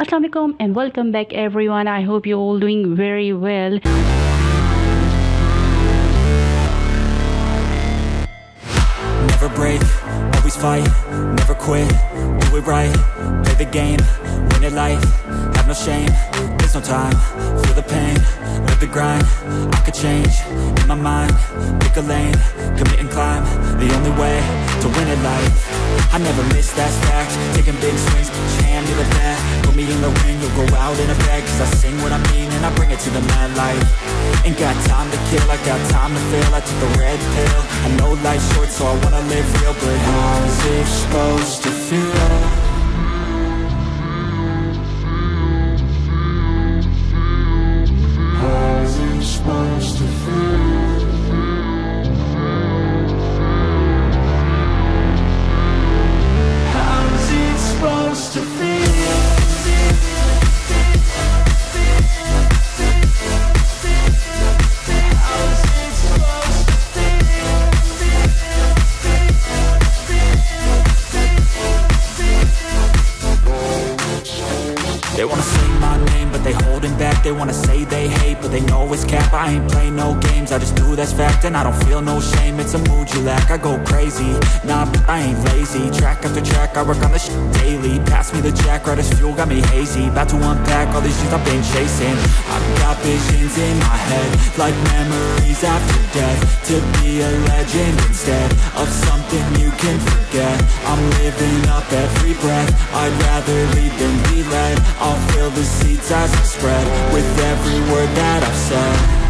Assalamualaikum and welcome back everyone. I hope you're all doing very well. Never break, always fight, never quit, do it right, play the game, win it life, have no shame, there's no time, feel the pain, live the grind, I could change, in my mind, pick a lane, commit and climb, the only way to win it life, I never miss, that's fact, taking big swings, hand me the bat, put me in the ring, you'll go out in a bag, cause I sing what I mean and I bring it to the mad light, ain't got time to kill, I got time to feel, I took the red pill, I know life's short so I wanna live real, but how's it supposed to feel? They wanna say my name, but they holding back. They wanna say they hate, but they know it's cap. I ain't play no games, I just do that's fact And I don't feel no shame, it's a mood you lack I go crazy, nah, I ain't lazy. Track after track, I work on this daily. Pass me the jack, right as fuel, got me hazy. About to unpack all these things I've been chasing. I've got visions in my head Like memories after death. To be a legend instead Of something you can forget. I'm living up every breath. I'd rather lead than the as I spread With every word that I've said